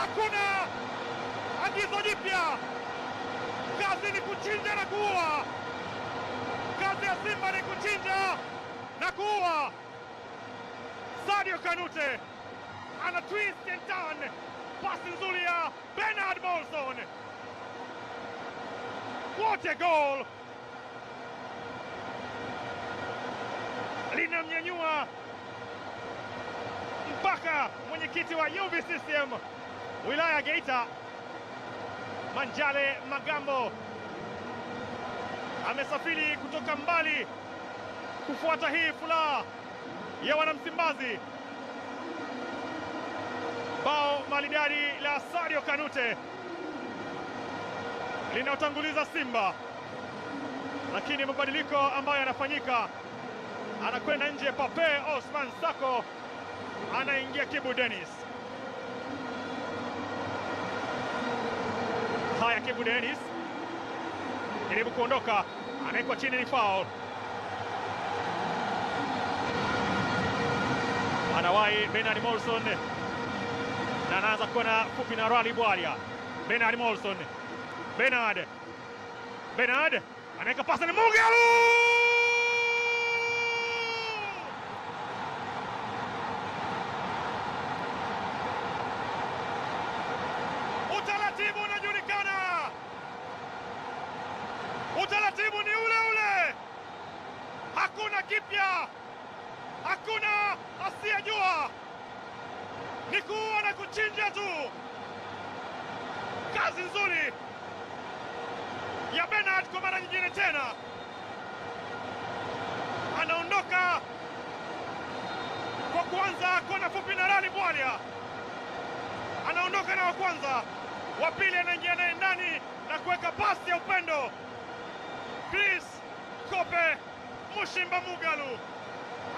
hakuna agizo jipya. Kazi ni kuchinja na kuua. Kazi ya Simba ni kuchinja na kuua. Sadio Kanute ana twist and turn, pasi nzuri ya Bernard Bolson. What a goal! Linamnyanyua mpaka mwenyekiti wa UVCCM wilaya Geita Manjale Magambo amesafiri kutoka mbali kufuata hii furaha ya wanamsimbazi. Bao maridadi la Sadio Kanute linaotanguliza Simba, lakini mabadiliko ambayo yanafanyika, anakwenda nje Pape Osman Sako, anaingia Kibu Dennis. Haya, Kibu Dennis. Jaribu kuondoka, amewekwa chini, ni foul. Anawahi Bernard Molson. Na anaanza kona fupi na Rally Bwalia. Bernard Molson, Bernard, Bernard. Anaweka pasi ni Mugalu Utaratibu unajulikana, utaratibu ni ule ule, hakuna kipya, hakuna asiyejua, ni kuua na kuchinja tu. Kazi nzuri ya Bernard kwa mara nyingine tena, anaondoka kwa kwanza, kona fupi na Rali Bwalia. Anaondoka na wa kwanza, wa pili anaingia naye ndani na kuweka pasi ya upendo. Chris Kope Mushimba Mugalu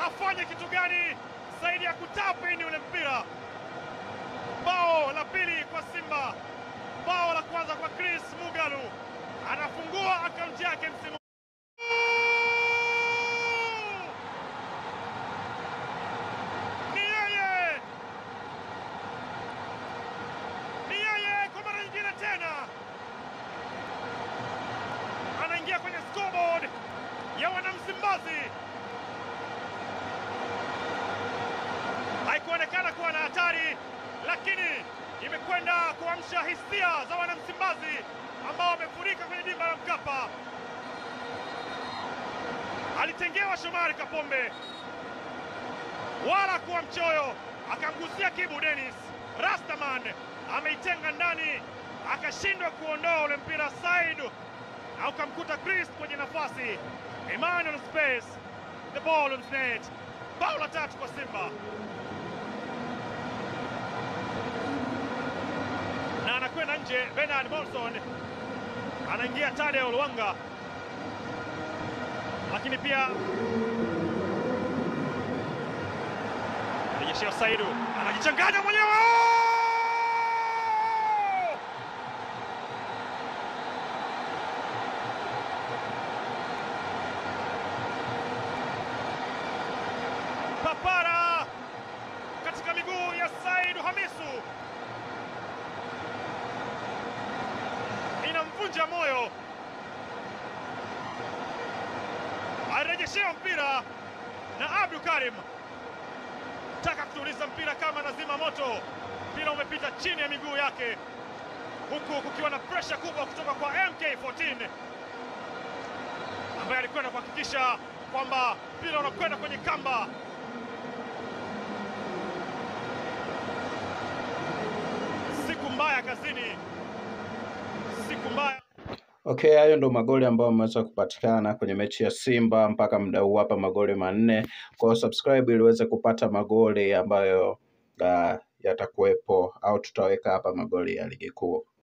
afanye kitu gani zaidi ya kutapini ule mpira? Bao la pili kwa Simba, bao la kwanza kwa Chris Mugalu, anafungua akaunti yake msimu ni yeye ni yeye kwa mara nyingine tena anaingia kwenye scoreboard ya wanamsimbazi. Haikuonekana kuwa na hatari, lakini imekwenda kuamsha hisia za wanamsimbazi ambao wamefurika kwenye dimba la Mkapa. Alitengewa Shomari Kapombe, wala kuwa mchoyo, akamgusia Kibu Dennis. Rastaman ameitenga ndani, akashindwa kuondoa ule mpira side, na ukamkuta Chris kwenye nafasi. Emmanuel Space, the ball on net. Bao la tatu kwa Simba, na anakwenda nje. Bernard Morrison anaingia Tadeo Luanga, lakini pia rejesheo Saidu anajichanganya mwenyewe papara katika miguu ya Saidu Hamisu inamvunja moyo. arejeshewa mpira na Abdu Karim, taka kutuliza mpira kama nazima moto. Mpira umepita chini ya miguu yake, huku kukiwa na presha kubwa kutoka kwa MK14 ambaye alikwenda kuhakikisha kwamba mpira unakwenda kwenye kamba. Siku mbaya kazini, mbaya. Okay, hayo ndo magoli ambayo ameweza kupatikana kwenye mechi ya Simba mpaka muda huu hapa, magoli manne. Kwa subscribe ili uweze kupata magoli ambayo uh, yatakuwepo au tutaweka hapa magoli ya ligi kuu.